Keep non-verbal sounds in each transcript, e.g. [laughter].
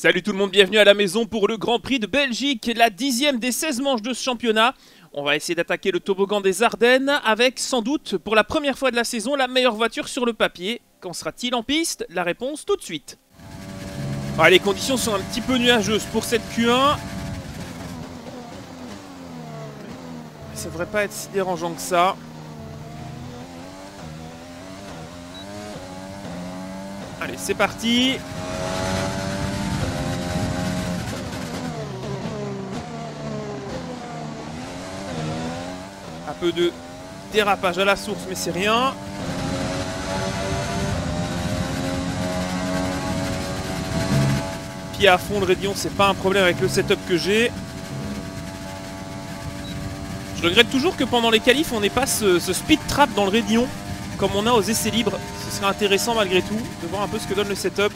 Salut tout le monde, bienvenue à la maison pour le Grand Prix de Belgique, la dixième des 16 manches de ce championnat. On va essayer d'attaquer le toboggan des Ardennes avec sans doute pour la première fois de la saison la meilleure voiture sur le papier. Qu'en sera-t-il en piste? La réponse tout de suite. Ah, les conditions sont un petit peu nuageuses pour cette Q1. Ça devrait pas être si dérangeant que ça. Allez, c'est parti. Peu de dérapage à la source, mais c'est rien. Pied à fond, le Rayon, c'est pas un problème avec le setup que j'ai. Je regrette toujours que pendant les qualifs, on n'ait pas ce, speed trap dans le Rayon, comme on a aux essais libres. Ce serait intéressant malgré tout, de voir un peu ce que donne le setup.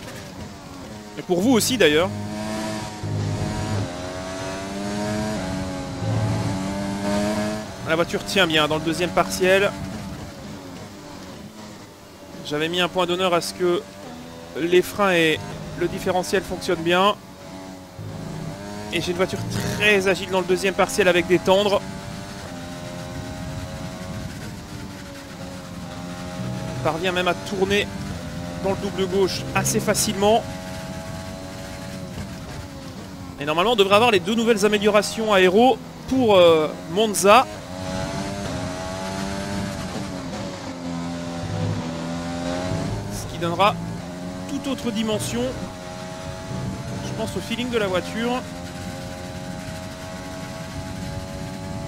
Et pour vous aussi d'ailleurs. La voiture tient bien dans le deuxième partiel. J'avais mis un point d'honneur à ce que les freins et le différentiel fonctionnent bien. Et j'ai une voiture très agile dans le deuxième partiel avec des tendres. parvient même à tourner dans le double gauche assez facilement. Et normalement on devrait avoir les deux nouvelles améliorations aéro pour euh, Monza. Donnera toute autre dimension. Je pense au feeling de la voiture.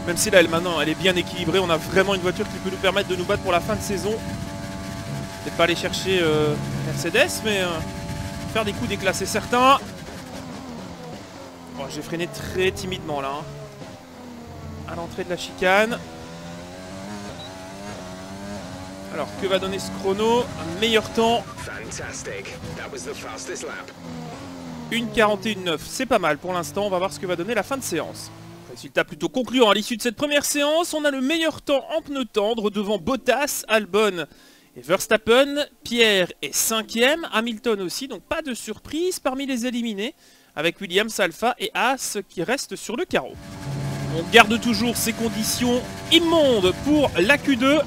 Même si là, elle, maintenant, elle est bien équilibrée. On a vraiment une voiture qui peut nous permettre de nous battre pour la fin de saison. Peut-être pas aller chercher euh, Mercedes, mais euh, faire des coups déclassés certains. J'ai freiné très timidement là. Hein. À l'entrée de la chicane. Alors, que va donner ce chrono Un meilleur temps. 1.41.9, c'est pas mal pour l'instant. On va voir ce que va donner la fin de séance. Résultat plutôt concluant à l'issue de cette première séance. On a le meilleur temps en pneu tendre devant Bottas, Albon et Verstappen. Pierre est cinquième, Hamilton aussi, donc pas de surprise parmi les éliminés. Avec Williams, Alpha et Haas qui restent sur le carreau. On garde toujours ces conditions immondes pour la Q2.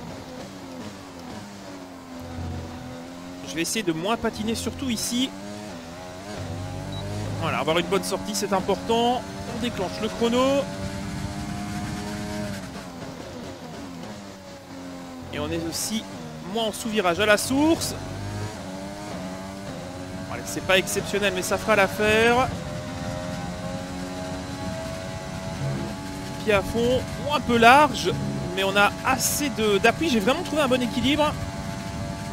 Je vais essayer de moins patiner, surtout ici. Voilà, avoir une bonne sortie, c'est important. On déclenche le chrono. Et on est aussi moins en sous-virage à la source. C'est pas exceptionnel, mais ça fera l'affaire. Pied à fond, un peu large, mais on a assez d'appui. J'ai vraiment trouvé un bon équilibre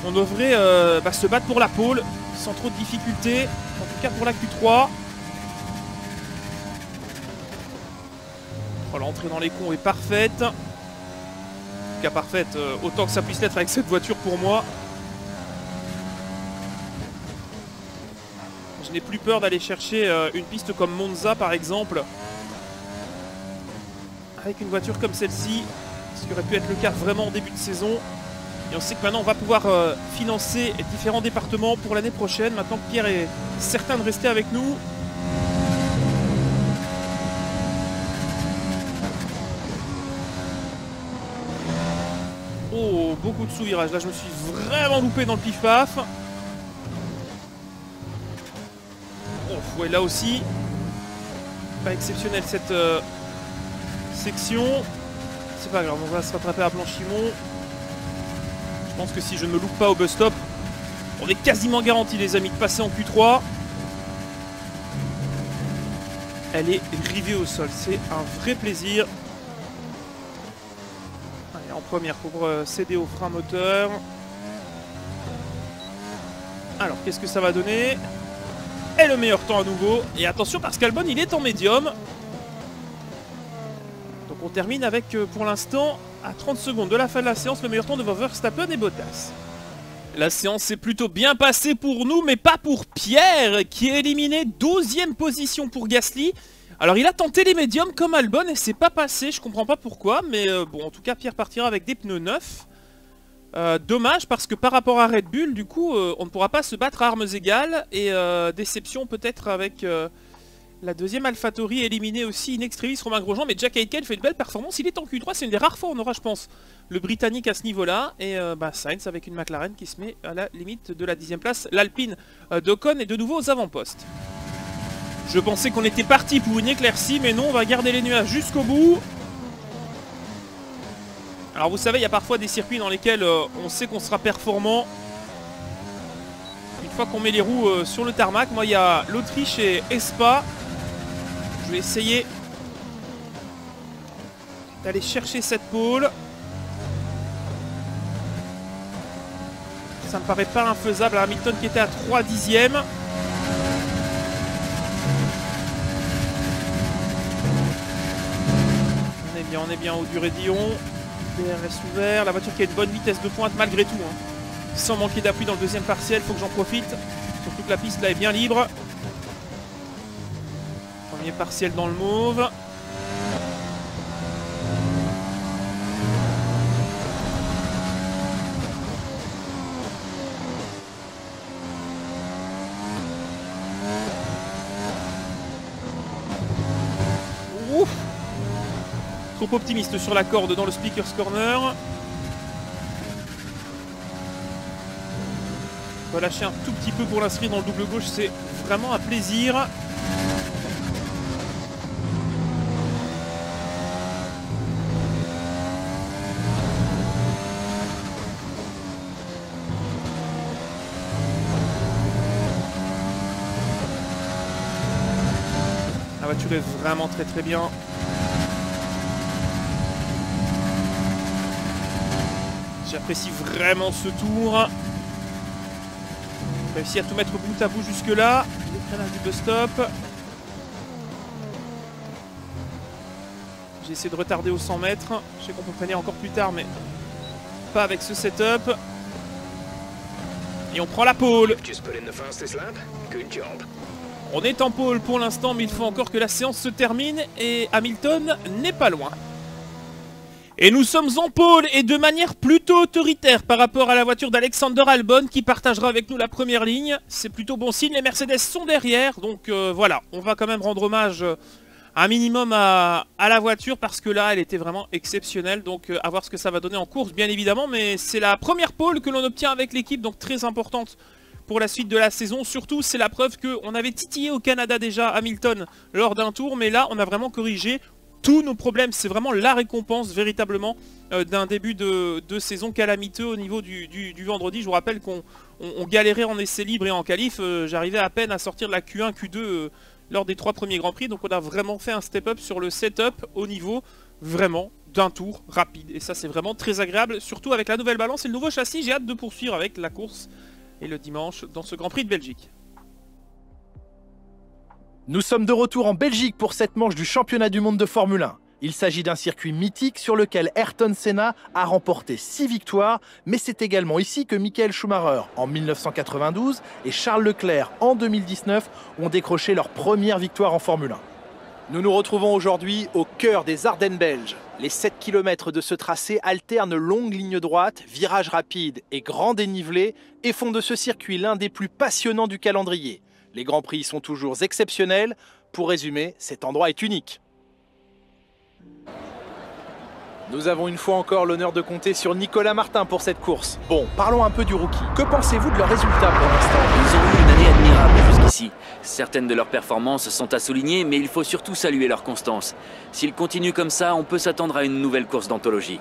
on devrait euh, bah, se battre pour la pole sans trop de difficultés. En tout cas pour la Q3. Oh, L'entrée dans les cons est parfaite. En tout cas parfaite, euh, autant que ça puisse l'être avec cette voiture pour moi. Je n'ai plus peur d'aller chercher euh, une piste comme Monza par exemple. Avec une voiture comme celle-ci, ce qui aurait pu être le cas vraiment en début de saison. Et on sait que maintenant on va pouvoir euh, financer différents départements pour l'année prochaine. Maintenant que Pierre est certain de rester avec nous. Oh, beaucoup de sous-virages. Là, je me suis vraiment loupé dans le pif-paf. Oh, ouais, là aussi. Pas exceptionnel cette euh, section. C'est pas grave, on va se rattraper à Blanchimont. Je pense que si je ne me loupe pas au bus stop, on est quasiment garanti les amis de passer en Q3. Elle est rivée au sol, c'est un vrai plaisir. Allez, en première pour euh, céder au frein moteur. Alors, qu'est-ce que ça va donner? Et le meilleur temps à nouveau. Et attention parce qu'Albon, il est en médium. Donc on termine avec, euh, pour l'instant, à 30 secondes de la fin de la séance, le meilleur temps de Verstappen et Bottas. La séance s'est plutôt bien passée pour nous, mais pas pour Pierre, qui est éliminé 12ème position pour Gasly. Alors il a tenté les médiums comme Albon et c'est pas passé, je comprends pas pourquoi, mais euh, bon en tout cas Pierre partira avec des pneus neufs. Euh, dommage parce que par rapport à Red Bull, du coup, euh, on ne pourra pas se battre à armes égales. Et déception peut-être avec la deuxième AlphaTauri éliminée aussi in extremis Romain Grosjean. Mais Jack Aitken fait une belle performance. Il est en Q3, c'est une des rares fois on aura, je pense, le Britannique à ce niveau-là. Et bah, Sainz avec une McLaren qui se met à la limite de la dixième place. L'Alpine d'Ocon est de nouveau aux avant-postes. Je pensais qu'on était parti pour une éclaircie, mais non, on va garder les nuages jusqu'au bout. Alors vous savez, il y a parfois des circuits dans lesquels euh, on sait qu'on sera performant. Une fois qu'on met les roues euh, sur le tarmac, moi il y a l'Autriche et Espa. Essayer d'aller chercher cette pole. Ça me paraît pas infaisable. Hamilton qui était à 3 dixièmes. On est bien, on est bien au du Rédillon. DRS ouvert, la voiture qui a une bonne vitesse de pointe malgré tout. Hein. Sans manquer d'appui dans le deuxième partiel, faut que j'en profite. Surtout que la piste là est bien libre. Partiel dans le mauve. optimiste sur la corde dans le Speaker's Corner. On va lâcher un tout petit peu pour l'inscrire dans le double gauche, c'est vraiment un plaisir. Est vraiment très très bien. J'apprécie vraiment ce tour. Réussi à tout mettre bout à bout jusque là. Le du bus stop. J'ai essayé de retarder aux 100 mètres. Je sais qu'on peut freiner encore plus tard, mais pas avec ce setup. Et on prend la pole. On est en pole pour l'instant, mais il faut encore que la séance se termine. Et Hamilton n'est pas loin. Et nous sommes en pôle et de manière plutôt autoritaire par rapport à la voiture d'Alexander Albon qui partagera avec nous la première ligne. C'est plutôt bon signe, les Mercedes sont derrière, donc euh, voilà, on va quand même rendre hommage euh, un minimum à, la voiture parce que là elle était vraiment exceptionnelle, donc euh, à voir ce que ça va donner en course bien évidemment, mais c'est la première pole que l'on obtient avec l'équipe, donc très importante pour la suite de la saison. Surtout, c'est la preuve qu'on avait titillé au Canada déjà Hamilton lors d'un tour, mais là, on a vraiment corrigé tous nos problèmes. C'est vraiment la récompense véritablement euh, d'un début de, saison calamiteux au niveau du, vendredi. Je vous rappelle qu'on galérait en essai libre et en qualif. Euh, j'arrivais à peine à sortir de la Q1, Q2 euh, lors des trois premiers Grands Prix. Donc on a vraiment fait un step-up sur le setup au niveau vraiment d'un tour rapide. Et ça c'est vraiment très agréable, surtout avec la nouvelle balance et le nouveau châssis. J'ai hâte de poursuivre avec la course et le dimanche dans ce Grand Prix de Belgique. Nous sommes de retour en Belgique pour cette manche du championnat du monde de Formule 1. Il s'agit d'un circuit mythique sur lequel Ayrton Senna a remporté 6 victoires, mais c'est également ici que Michael Schumacher en 1992 et Charles Leclerc en 2019 ont décroché leur première victoire en Formule 1. Nous nous retrouvons aujourd'hui au cœur des Ardennes belges. Les 7 km de ce tracé alternent longues lignes droites, virages rapides et grands dénivelés et font de ce circuit l'un des plus passionnants du calendrier. Les Grands Prix sont toujours exceptionnels. Pour résumer, cet endroit est unique. Nous avons une fois encore l'honneur de compter sur Nicolas Martin pour cette course. Bon, parlons un peu du rookie. Que pensez-vous de leurs résultats pour l'instant? Ils ont eu une année admirable Certaines de leurs performances sont à souligner, mais il faut surtout saluer leur constance. S'ils continuent comme ça, on peut s'attendre à une nouvelle course d'anthologie.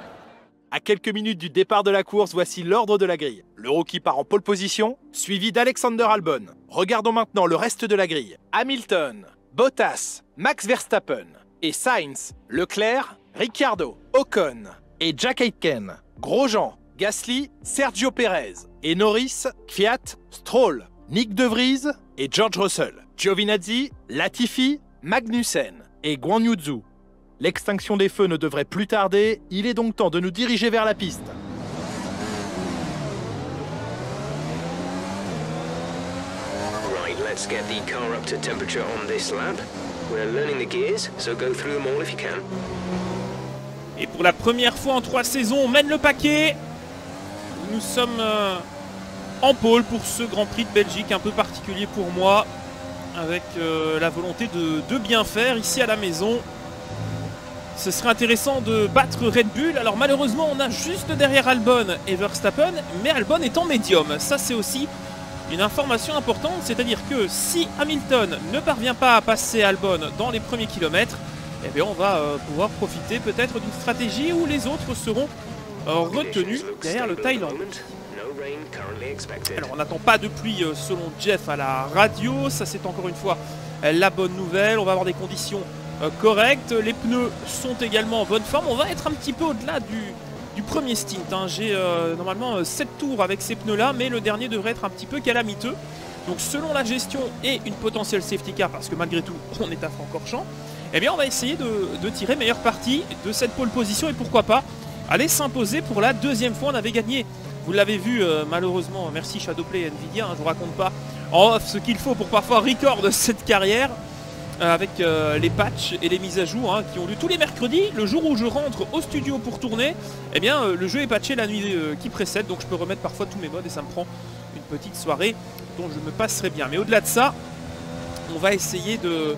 À quelques minutes du départ de la course, voici l'ordre de la grille. Le rookie part en pole position, suivi d'Alexander Albon. Regardons maintenant le reste de la grille. Hamilton, Bottas, Max Verstappen et Sainz, Leclerc, Ricciardo, Ocon et Jack Aitken, Grosjean, Gasly, Sergio Perez et Norris, Fiat, Stroll, Nick De Vries et George Russell, Giovinazzi, Latifi, Magnussen et Guan Yu Zhu. L'extinction des feux ne devrait plus tarder, il est donc temps de nous diriger vers la piste. Right, let's get the car up to temperature on this lap. We're learning the gears, so go through them all if you can. Et pour la première fois en trois saisons, on mène le paquet. nous sommes euh, en pôle pour ce Grand Prix de Belgique, un peu particulier pour moi, avec euh, la volonté de, bien faire ici à la maison. Ce serait intéressant de battre Red Bull. Alors malheureusement, on a juste derrière Albon et Verstappen, mais Albon est en médium. Ça, c'est aussi une information importante, c'est-à-dire que si Hamilton ne parvient pas à passer Albon dans les premiers kilomètres, eh bien on va euh, pouvoir profiter peut-être d'une stratégie où les autres seront euh, retenus derrière le Thaïlande. Alors on n'attend pas de pluie euh, selon Jeff à la radio, ça c'est encore une fois la bonne nouvelle, on va avoir des conditions correctes, les pneus sont également en bonne forme, on va être un petit peu au-delà du, du premier stint. Hein. J'ai normalement 7 tours avec ces pneus là, mais le dernier devrait être un petit peu calamiteux. Donc selon la gestion et une potentielle safety car, parce que malgré tout [laughs] on est à Francorchamps, eh bien on va essayer de, tirer meilleure partie de cette pole position et pourquoi pas aller s'imposer pour la deuxième fois. On avait gagné, vous l'avez vu euh, malheureusement, merci Shadowplay et Nvidia, hein, je vous raconte pas en off ce qu'il faut pour parfois record [laughs] cette carrière euh, avec euh, les patchs et les mises à jour hein, qui ont lieu tous les mercredis. Le jour où je rentre au studio pour tourner, eh bien le jeu est patché la nuit qui précède, donc je peux remettre parfois tous mes modes et ça me prend une petite soirée dont je me passerai bien. Mais au-delà de ça, on va essayer de,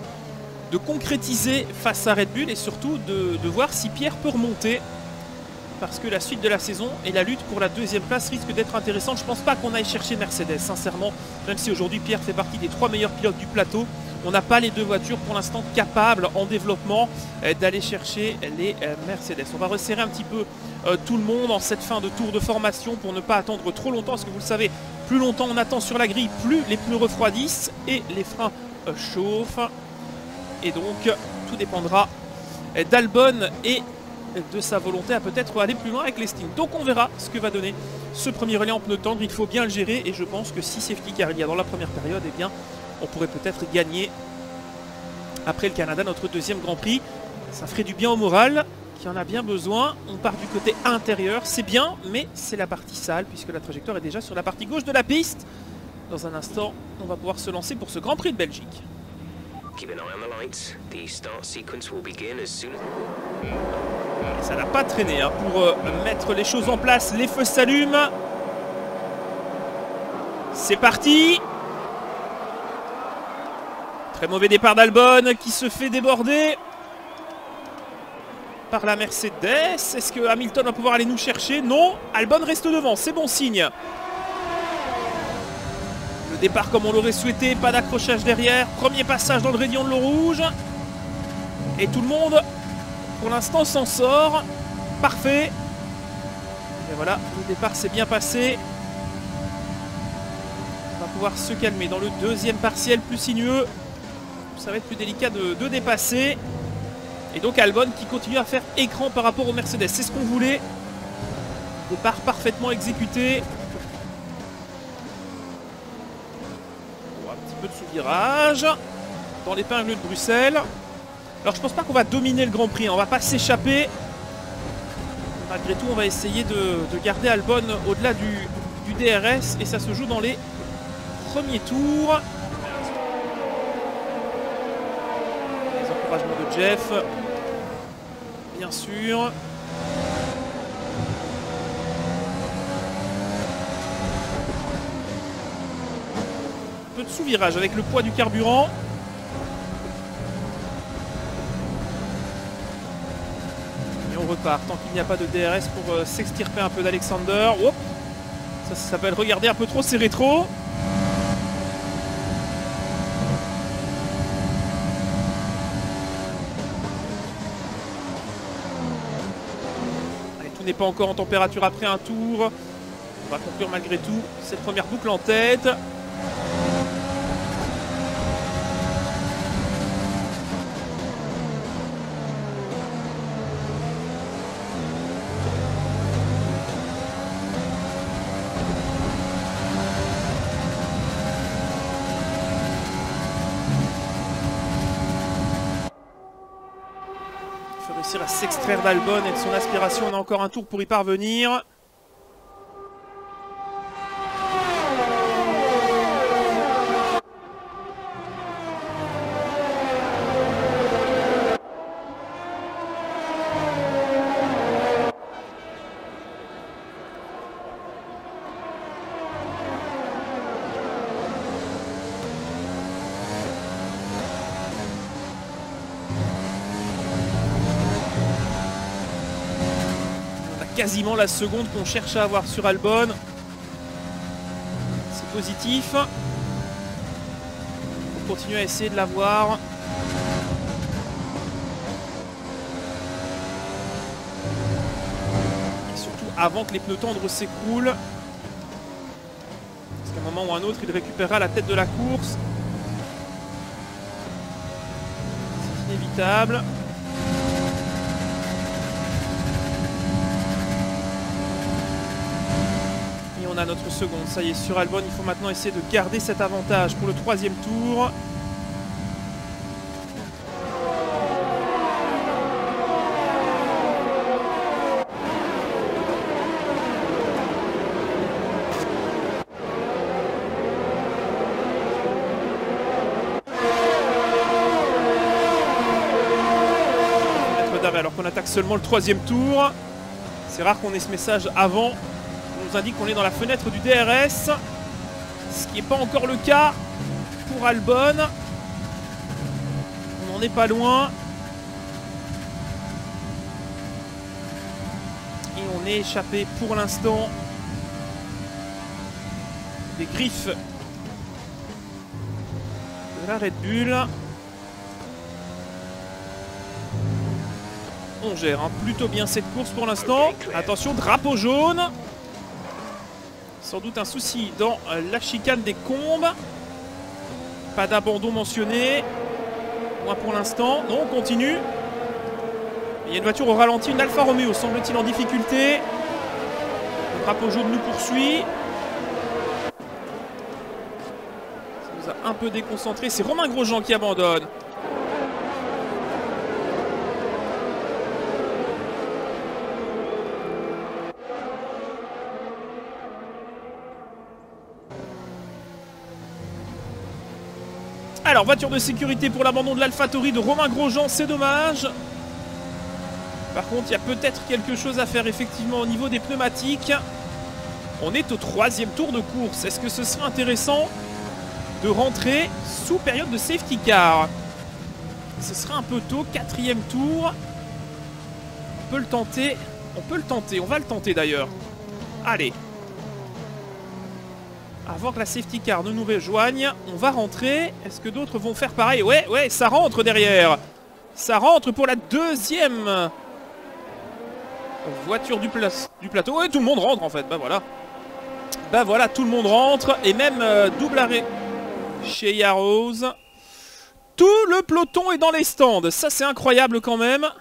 de concrétiser face à Red Bull et surtout de, voir si Pierre peut remonter parce que la suite de la saison et la lutte pour la deuxième place risque d'être intéressante. Je pense pas qu'on aille chercher Mercedes, sincèrement, même si aujourd'hui Pierre fait partie des trois meilleurs pilotes du plateau. On n'a pas les deux voitures pour l'instant capables en développement euh, d'aller chercher les euh, Mercedes. On va resserrer un petit peu euh, tout le monde en cette fin de tour de formation pour ne pas attendre trop longtemps, parce que vous le savez, plus longtemps on attend sur la grille, plus les pneus refroidissent et les freins chauffent. Et donc, tout dépendra d'Albon et de sa volonté à peut-être aller plus loin avec les Steam. Donc on verra ce que va donner ce premier relais en pneu tendre. Il faut bien le gérer et je pense que si safety car il y a dans la première période, eh bien, on pourrait peut-être gagner après le Canada notre deuxième Grand Prix. Ça ferait du bien au moral qui en a bien besoin. On part du côté intérieur, c'est bien, mais c'est la partie sale puisque la trajectoire est déjà sur la partie gauche de la piste. Dans un instant, on va pouvoir se lancer pour ce Grand Prix de Belgique. Ça n'a pas traîné hein, pour euh, mettre les choses en place. Les feux s'allument. C'est parti. Très mauvais départ d'Albon qui se fait déborder par la Mercedes. Est-ce que Hamilton va pouvoir aller nous chercher? Non. Albon reste devant. C'est bon signe départ comme on l'aurait souhaité, pas d'accrochage derrière. Premier passage dans le rayon de l'eau rouge. Et tout le monde, pour l'instant, s'en sort. Parfait. Et voilà, le départ s'est bien passé. On va pouvoir se calmer dans le deuxième partiel plus sinueux. Ça va être plus délicat de, de dépasser. Et donc Albon qui continue à faire écran par rapport au Mercedes. C'est ce qu'on voulait. Départ parfaitement exécuté. De sous-virage dans l'épingle de Bruxelles. Alors je pense pas qu'on va dominer le Grand Prix, hein. on va pas s'échapper. Malgré tout, on va essayer de, garder Albon au-delà du, du, DRS et ça se joue dans les premiers tours. Les encouragements de Jeff, bien sûr. Sous-virage avec le poids du carburant. Et on repart tant qu'il n'y a pas de DRS pour euh, s'extirper un peu d'Alexander. Ça, ça s'appelle regarder un peu trop ses rétros. Allez, tout n'est pas encore en température après un tour. On va conclure malgré tout cette première boucle en tête. d'Albon et de son aspiration. On a encore un tour pour y parvenir. Quasiment la seconde qu'on cherche à avoir sur Albon. C'est positif. On continue à essayer de l'avoir. Et surtout avant que les pneus tendres s'écroulent. Parce qu'à un moment ou un autre, il récupérera la tête de la course. C'est inévitable. On a notre seconde. Ça y est, sur Albon, il faut maintenant essayer de garder cet avantage pour le troisième tour. Alors qu'on attaque seulement le troisième tour. C'est rare qu'on ait ce message avant. Nous indique qu'on est dans la fenêtre du DRS. Ce qui n'est pas encore le cas pour Albon. On n'en est pas loin. Et on est échappé pour l'instant des griffes de la Red Bull. On gère hein, plutôt bien cette course pour l'instant. Attention, drapeau jaune. Sans doute un souci dans euh, la chicane des combes. Pas d'abandon mentionné. Moins pour l'instant. Non, on continue. Il y a une voiture au ralenti, une Alfa Romeo, semble-t-il en difficulté. Le drapeau jaune nous poursuit. Ça nous a un peu déconcentré. C'est Romain Grosjean qui abandonne. Alors, voiture de sécurité pour l'abandon de l'AlphaTauri de Romain Grosjean, c'est dommage. Par contre, il y a peut-être quelque chose à faire effectivement au niveau des pneumatiques. On est au troisième tour de course. Est-ce que ce serait intéressant de rentrer sous période de safety car? Ce serait un peu tôt, quatrième tour. On peut le tenter. On peut le tenter, on va le tenter d'ailleurs. Allez. Avant que la safety car ne nous rejoigne, on va rentrer. Est-ce que d'autres vont faire pareil? Ouais, ouais, ça rentre derrière. Ça rentre pour la deuxième voiture du, plateau. Ouais, tout le monde rentre en fait. Bah voilà. Bah voilà, tout le monde rentre. Et même euh, double arrêt chez Yarrows. Tout le peloton est dans les stands. Ça, c'est incroyable quand même. Alors,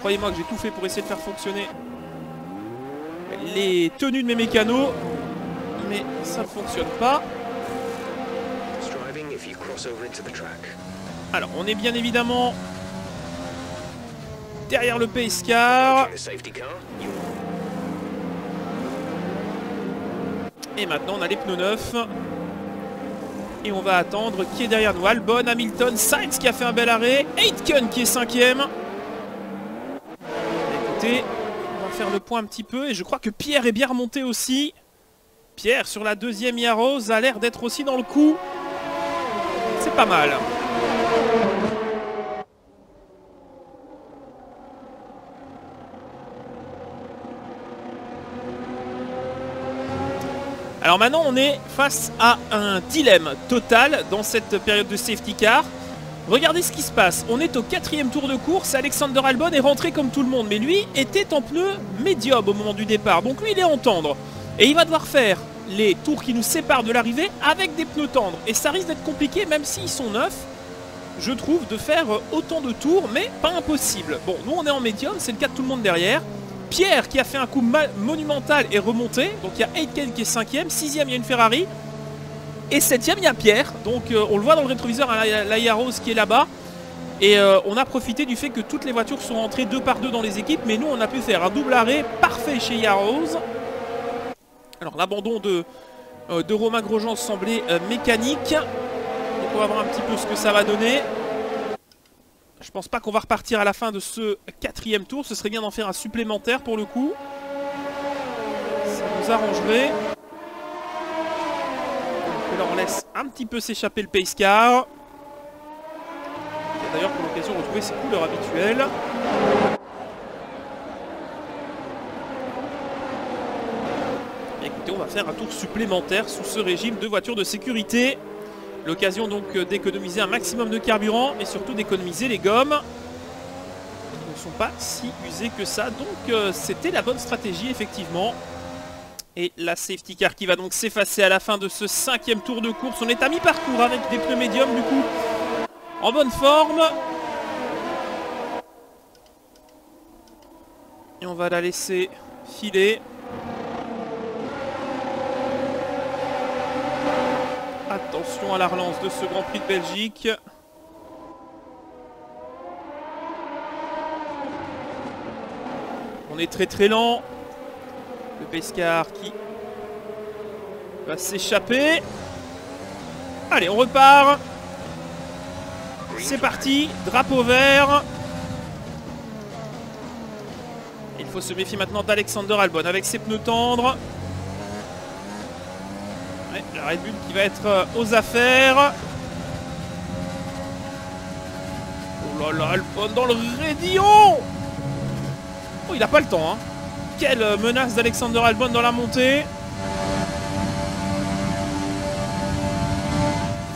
croyez-moi que j'ai tout fait pour essayer de faire fonctionner les tenues de mes mécanos. Mais ça ne fonctionne pas. Alors, on est bien évidemment derrière le pace car. Et maintenant, on a les pneus neufs. Et on va attendre qui est derrière nous. Albon, Hamilton, Sainz qui a fait un bel arrêt. Aitken qui est cinquième. Écoutez, faire le point un petit peu. Et je crois que Pierre est bien remonté aussi. Pierre sur la deuxième Yarrows a l'air d'être aussi dans le coup. C'est pas mal. Alors maintenant on est face à un dilemme total dans cette période de safety car. Regardez ce qui se passe. On est au quatrième tour de course. Alexander Albon est rentré comme tout le monde. Mais lui était en pneu médium au moment du départ. Donc lui il est en tendre. Et il va devoir faire les tours qui nous séparent de l'arrivée avec des pneus tendres. Et ça risque d'être compliqué même s'ils sont neufs. Je trouve de faire autant de tours mais pas impossible. Bon nous on est en médium. C'est le cas de tout le monde derrière. Pierre qui a fait un coup monumental est remonté. Donc il y a Aitken qui est 5ème. 6ème, il y a une Ferrari. Et 7ème, il y a Pierre. Donc euh, on le voit dans le rétroviseur, hein, la, la Yaros qui est là-bas. Et euh, on a profité du fait que toutes les voitures sont rentrées deux par deux dans les équipes. Mais nous, on a pu faire un double arrêt parfait chez Yaros. Alors l'abandon de, euh, de Romain Grosjean semblait mécanique. Donc on va voir un petit peu ce que ça va donner. Je pense pas qu'on va repartir à la fin de ce quatrième tour. Ce serait bien d'en faire un supplémentaire pour le coup. Ça nous arrangerait que là on laisse un petit peu s'échapper le pace car. A d'ailleurs pour l'occasion retrouvé ses couleurs habituelles. Écoutez, on va faire un tour supplémentaire sous ce régime de voitures de sécurité. L'occasion donc d'économiser un maximum de carburant et surtout d'économiser les gommes qui ne sont pas si usées que ça. Donc euh, c'était la bonne stratégie effectivement. Et la safety car qui va donc s'effacer à la fin de ce cinquième tour de course. On est à mi-parcours avec des pneus médiums du coup en bonne forme. Et on va la laisser filer. Attention à la relance de ce Grand Prix de Belgique. On est très très lent. Le Pescar qui va s'échapper. Allez, on repart. C'est parti, drapeau vert. Il faut se méfier maintenant d'Alexander Albon avec ses pneus tendres. La Red Bull qui va être euh, aux affaires. Oh là là, Albon dans le raidillon Oh, il n'a pas le temps. Hein. Quelle menace d'Alexander Albon dans la montée.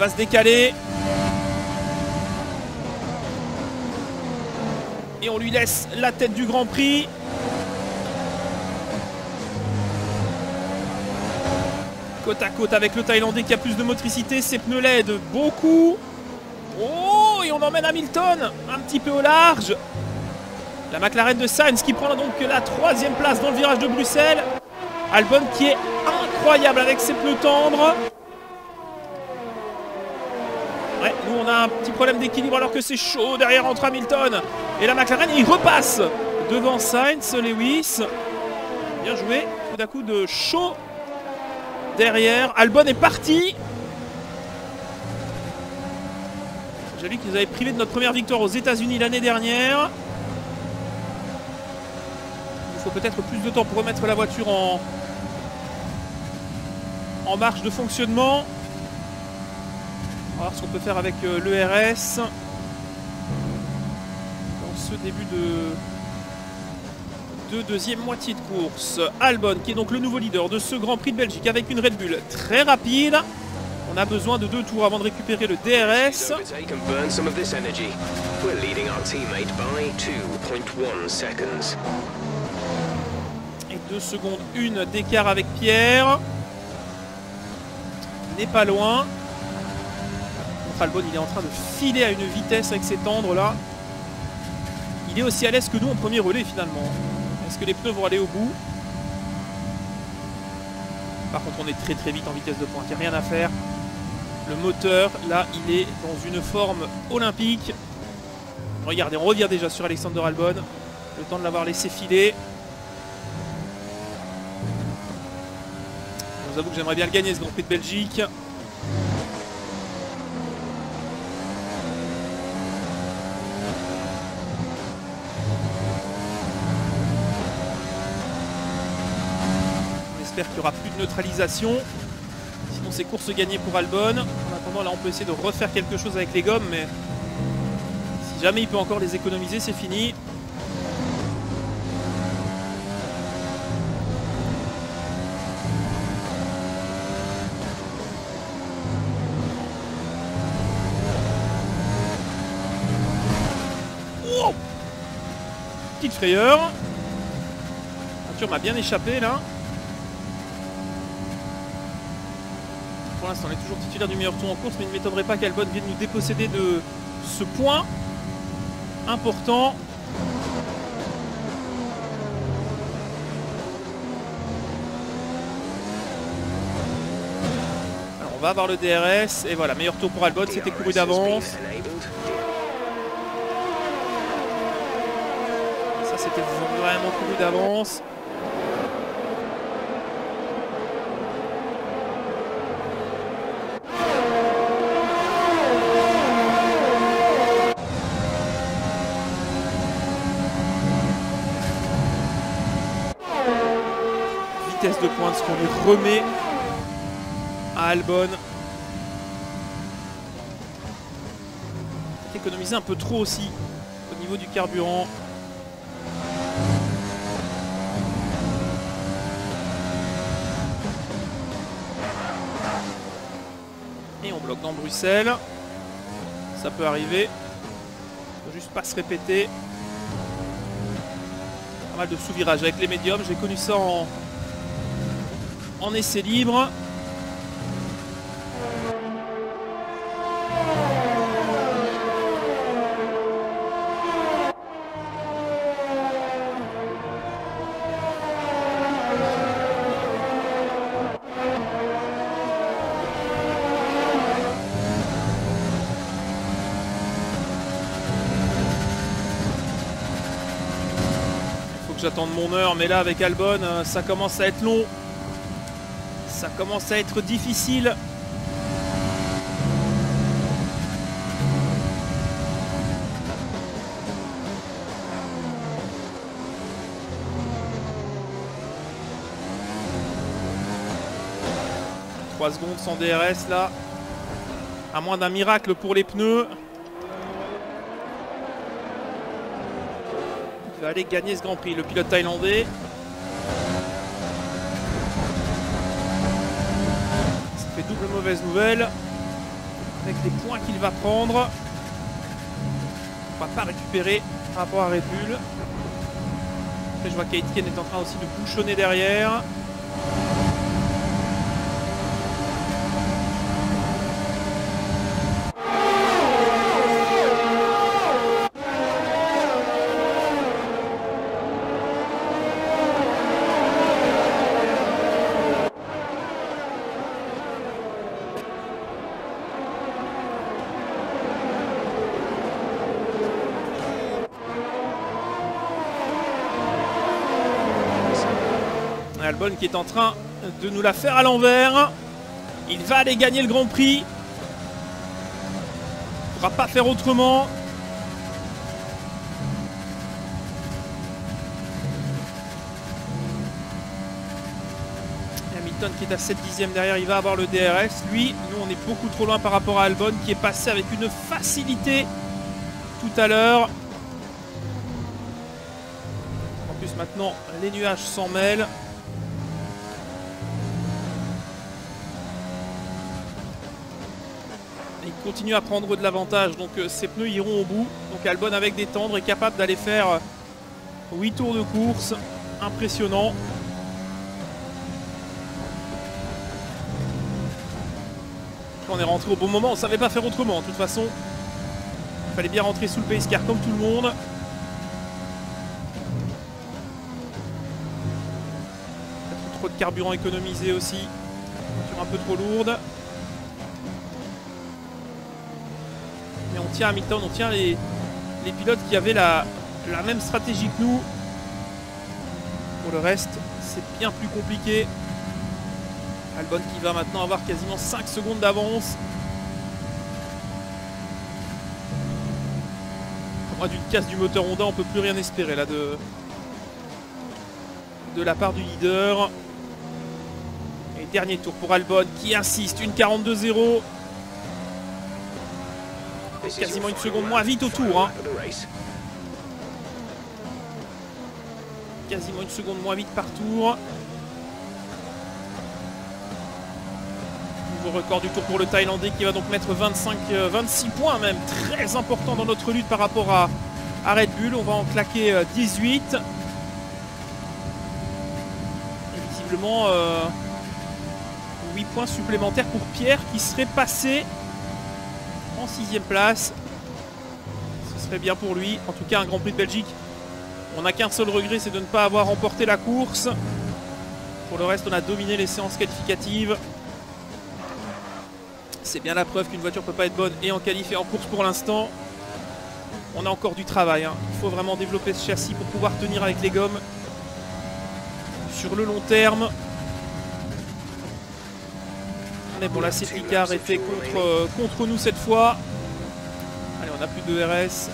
Va se décaler. Et on lui laisse la tête du Grand Prix. Côte à côte avec le Thaïlandais qui a plus de motricité. Ses pneus l'aident beaucoup. Oh, et on emmène Hamilton un petit peu au large. La McLaren de Sainz qui prend donc la troisième place dans le virage de Bruxelles. Albon qui est incroyable avec ses pneus tendres. Ouais, nous on a un petit problème d'équilibre alors que c'est chaud derrière entre Hamilton et la McLaren. il repasse devant Sainz, Lewis. Bien joué. Coup d'un coup de chaud derrière. Albon est parti. J'ai vu qu'ils avaient privé de notre première victoire aux États-Unis l'année dernière. Faut peut-être plus de temps pour remettre la voiture en, en marche de fonctionnement. On va voir ce qu'on peut faire avec euh, l'ERS dans ce début de, de deuxième moitié de course. Albon qui est donc le nouveau leader de ce Grand Prix de Belgique avec une Red Bull très rapide. On a besoin de deux tours avant de récupérer le DRS. Et deux secondes une d'écart avec Pierre. N'est pas loin. Albon il est en train de filer à une vitesse avec ses tendres là. Il est aussi à l'aise que nous en premier relais finalement. Est-ce que les pneus vont aller au bout? Par contre on est très très vite en vitesse de pointe, il n'y a rien à faire. Le moteur là il est dans une forme olympique. Regardez, on revient déjà sur Alexander Albon. Le temps de l'avoir laissé filer. Vous avoue que j'aimerais bien le gagner ce Grand Prix de Belgique. qu'il n'y aura plus de neutralisation. Sinon c'est course gagnée pour Albon. En attendant là on peut essayer de refaire quelque chose avec les gommes mais si jamais il peut encore les économiser c'est fini. Oh Petite frayeur. La voiture m'a bien échappé là. pour l'instant on est toujours titulaire du meilleur tour en course, mais il ne m'étonnerait pas qu'Albon vienne nous déposséder de ce point important. Alors on va avoir le DRS, et voilà, meilleur tour pour Albon, c'était couru d'avance. D'avance. de pointe, ce qu'on lui remet à Albon. Économiser un peu trop aussi au niveau du carburant. Ça peut arriver. Juste pas se répéter. Pas mal de sous-virages avec les médiums. J'ai connu ça en, en essai libre. Que j'attende mon heure, mais là avec Albon, euh, ça commence à être long. Ça commence à être difficile. « 3 secondes sans DRS là. À moins d'un miracle pour les pneus. Va aller gagner ce Grand Prix, le pilote thaïlandais. Ça fait double mauvaise nouvelle. Avec les points qu'il va prendre. On va pas récupérer par rapport à Red Bull. Après, je vois qu'Aitken est en train aussi de bouchonner derrière. Albon qui est en train de nous la faire à l'envers. Il va aller gagner le Grand Prix. Il ne pourra pas faire autrement. Hamilton qui est à 7 dixièmes derrière, il va avoir le DRS. Lui, nous on est beaucoup trop loin par rapport à Albon qui est passé avec une facilité tout à l'heure. En plus maintenant les nuages s'en mêlent. Continue à prendre de l'avantage, donc euh, ses pneus iront au bout. Donc Albon avec des tendres est capable d'aller faire euh, 8 tours de course. Impressionnant. On est rentré au bon moment, on savait pas faire autrement. De toute façon, il fallait bien rentrer sous le pace car comme tout le monde. Trop de carburant économisé aussi. Voiture un peu trop lourde. Tient Hamilton, on tient les, pilotes qui avaient la, la même stratégie que nous. Pour le reste, c'est bien plus compliqué. Albon qui va maintenant avoir quasiment 5 secondes d'avance. Moi d'une casse du moteur Honda, on peut plus rien espérer là de, de la part du leader. Et dernier tour pour Albon qui insiste, une 42-0. Quasiment une seconde moins vite au tour. Hein. Quasiment une seconde moins vite par tour. Nouveau record du tour pour le Thaïlandais qui va donc mettre 25, 26 points même. Très important dans notre lutte par rapport à, Red Bull. On va en claquer 18. Et visiblement euh, 8 points supplémentaires pour Pierre qui serait passé en sixième place. Ce serait bien pour lui. En tout cas, un Grand Prix de Belgique. On n'a qu'un seul regret, c'est de ne pas avoir remporté la course. Pour le reste, on a dominé les séances qualificatives. C'est bien la preuve qu'une voiture peut pas être bonne et en qualif et en course pour l'instant. On a encore du travail. hein. Il faut vraiment développer ce châssis pour pouvoir tenir avec les gommes sur le long terme. Mais bon, la safety car était contre, euh, contre nous cette fois. Allez, on n'a plus de RS.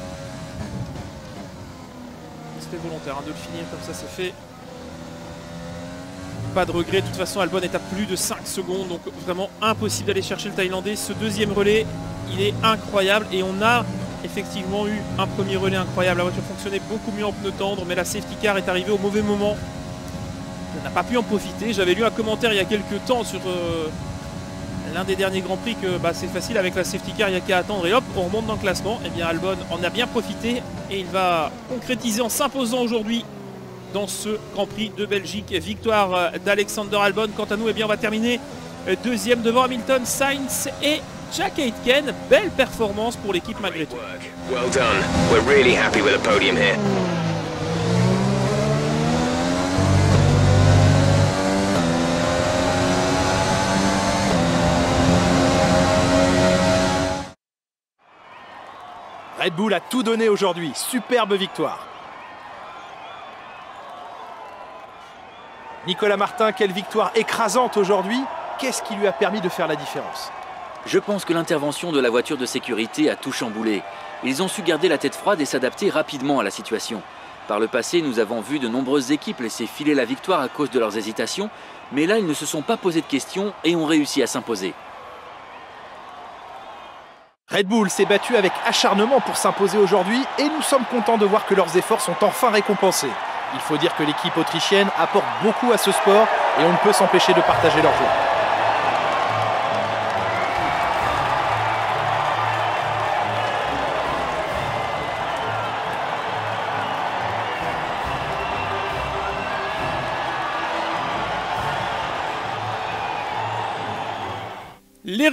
C'était volontaire hein, de le finir, comme ça c'est fait. Pas de regret, de toute façon Albon est à plus de 5 secondes, donc vraiment impossible d'aller chercher le Thaïlandais. Ce deuxième relais, il est incroyable et on a effectivement eu un premier relais incroyable. La voiture fonctionnait beaucoup mieux en pneus tendres, mais la safety car est arrivée au mauvais moment. On n'a pas pu en profiter. J'avais lu un commentaire il y a quelques temps sur euh, l'un des derniers Grands Prix que bah, c'est facile avec la safety car, il n'y a qu'à attendre et hop, on remonte dans le classement. Et eh bien Albon en a bien profité et il va concrétiser en s'imposant aujourd'hui dans ce Grand Prix de Belgique. Victoire euh, d'Alexander Albon. Quant à nous, eh bien, on va terminer euh, deuxième devant Hamilton, Sainz et Jack Aitken. Belle performance pour l'équipe malgré. Red Bull a tout donné aujourd'hui. Superbe victoire. Nicolas Martin, quelle victoire écrasante aujourd'hui. Qu'est-ce qui lui a permis de faire la différence? Je pense que l'intervention de la voiture de sécurité a tout chamboulé. Ils ont su garder la tête froide et s'adapter rapidement à la situation. Par le passé, nous avons vu de nombreuses équipes laisser filer la victoire à cause de leurs hésitations, mais là, ils ne se sont pas posés de questions et ont réussi à s'imposer. Red Bull s'est battu avec acharnement pour s'imposer aujourd'hui et nous sommes contents de voir que leurs efforts sont enfin récompensés. Il faut dire que l'équipe autrichienne apporte beaucoup à ce sport et on ne peut s'empêcher de partager leur joie.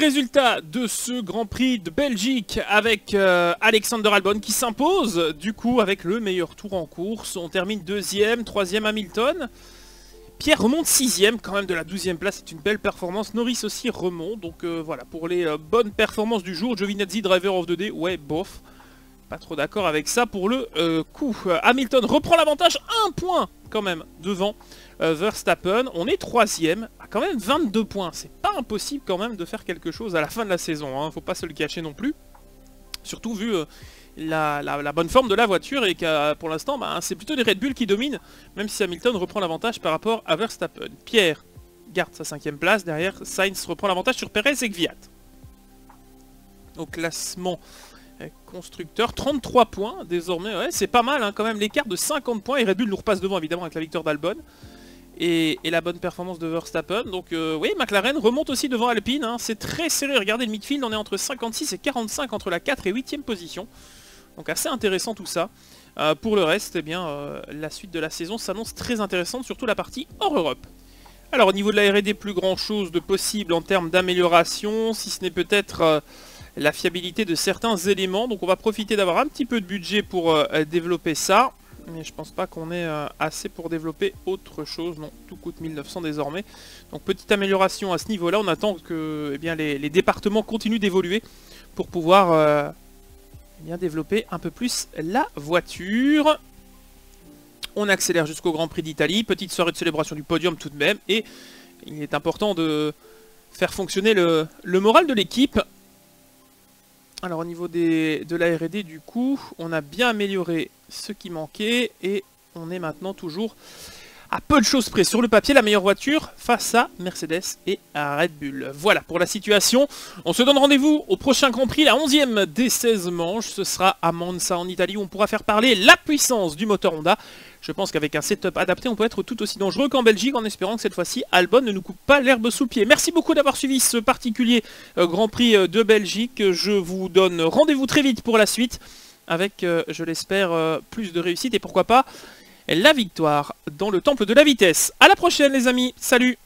Les résultats de ce Grand Prix de Belgique avec euh, Alexander Albon qui s'impose du coup avec le meilleur tour en course. On termine deuxième, troisième Hamilton. Pierre remonte sixième quand même de la douzième place, c'est une belle performance. Norris aussi remonte, donc euh, voilà, pour les euh, bonnes performances du jour. Giovinazzi, driver of the day, ouais, bof. Pas trop d'accord avec ça pour le coup. Hamilton reprend l'avantage, un point quand même devant Verstappen. On est troisième quand même 22 points. C'est pas impossible quand même de faire quelque chose à la fin de la saison. Hein. Faut pas se le cacher non plus. Surtout vu euh, la, bonne forme de la voiture et que pour l'instant, bah, c'est plutôt les Red Bull qui dominent, même si Hamilton reprend l'avantage par rapport à Verstappen. Pierre garde sa cinquième place. Derrière, Sainz reprend l'avantage sur Perez et Gviat. Au classement euh, constructeur, 33 points désormais. C'est pas mal hein, quand même l'écart de 50 points. Et Red Bull nous repasse devant évidemment avec la victoire d'Albon et, la bonne performance de Verstappen. Donc euh, oui, McLaren remonte aussi devant Alpine. Hein. C'est très serré. Regardez le midfield, on est entre 56 et 45 entre la 4 et 8ème position. Donc assez intéressant tout ça. Euh, pour le reste, eh bien, euh, la suite de la saison s'annonce très intéressante, surtout la partie hors Europe. Alors au niveau de la R&D, plus grand chose de possible en termes d'amélioration, si ce n'est peut-être la fiabilité de certains éléments. Donc on va profiter d'avoir un petit peu de budget pour développer ça mais je pense pas qu'on ait euh, assez pour développer autre chose. Non, tout coûte 1900 désormais. Donc petite amélioration à ce niveau-là. On attend que eh bien, les, départements continuent d'évoluer pour pouvoir euh, eh bien, développer un peu plus la voiture. On accélère jusqu'au Grand Prix d'Italie. Petite soirée de célébration du podium tout de même. Et il est important de faire fonctionner le, le moral de l'équipe. Alors au niveau de la R&D du coup, on a bien amélioré ce qui manquait et on est maintenant toujours à peu de choses près sur le papier la meilleure voiture face à Mercedes et à Red Bull. Voilà pour la situation. On se donne rendez-vous au prochain Grand Prix, la 11e des 16 manches. Ce sera à Monza en Italie où on pourra faire parler la puissance du moteur Honda. Je pense qu'avec un setup adapté, on peut être tout aussi dangereux qu'en Belgique en espérant que cette fois-ci, Albon ne nous coupe pas l'herbe sous pied. Merci beaucoup d'avoir suivi ce particulier euh, Grand Prix euh, de Belgique. Je vous donne rendez-vous très vite pour la suite avec, euh, je l'espère, plus de réussite et pourquoi pas la victoire dans le temple de la vitesse. A la prochaine les amis, salut